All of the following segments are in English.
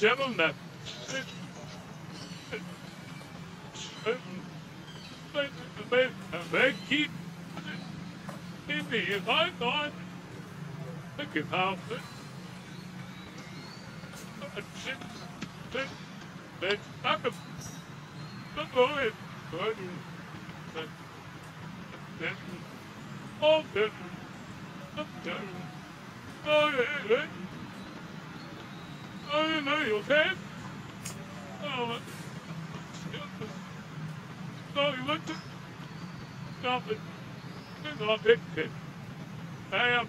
Tell them that. They keep if I thought I then oh no you okay oh no you. looked at nothing not it I am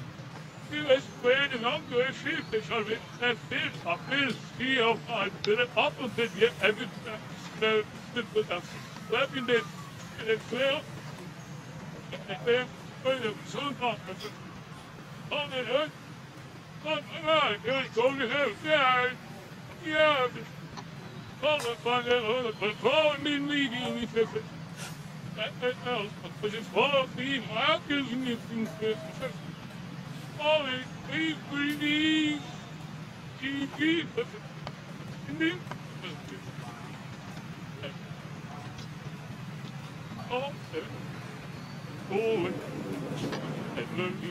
US squared and I'm going to see fish on it and fish up is ski of I and did yet the weapon did it? Clear and then the sun got on the earth on my god go to hell yeah yeah all the fun the me me but all of the Ollie, please, please, please, please, Oh, oh, and look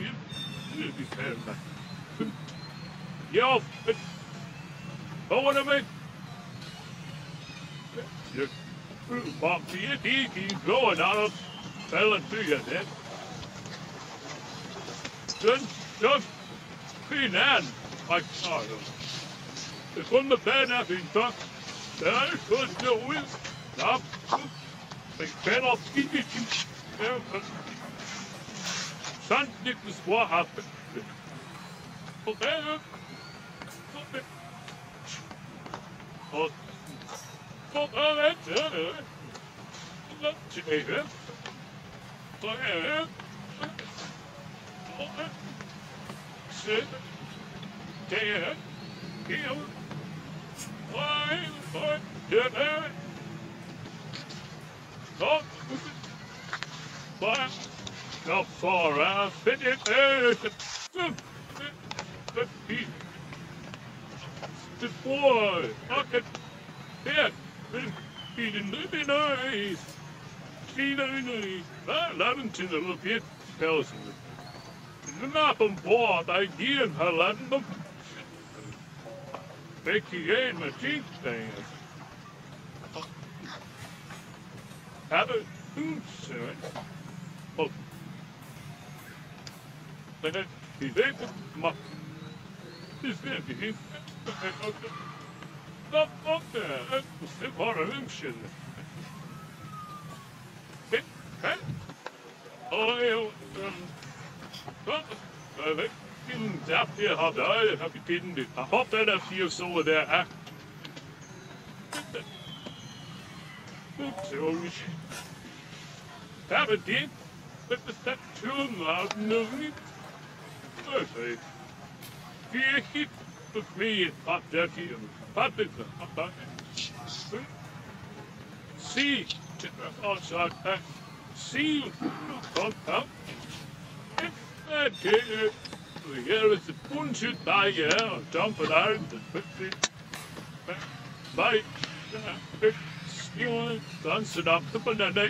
this is fair. Yo, oh, what am I? You're Bob, see it, he's going out of fell into you, then. Good. Just clean and my child. It's on the having done. There should do it. Stop. They cannot keep it. Something is what happened. Sit, dead, killed, wine, for dinner. Stop, but not for a fitted the feet. The boy, pocket, dead, feeding the nice. Feeding the nice. Eleven to the little bit, tells him. Knap een boord uit hier gelanden. Beetje geen met teamstenen. Hebben een zoon. Oh. Maar dat is even maar. Het is net niet. Dat wat het is maar een hunksje. Hè? Oh, heel. Tap here, hop I have you kidding me? I hopped out of here over there. Ah. Oops, Have a dip, but the step too loud, no need. And and come, come. Here is the bullshit by here, dump it out, bite, steal, dance it up the banana.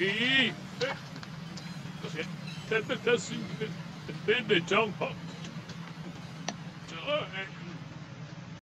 Eat. Then jump up.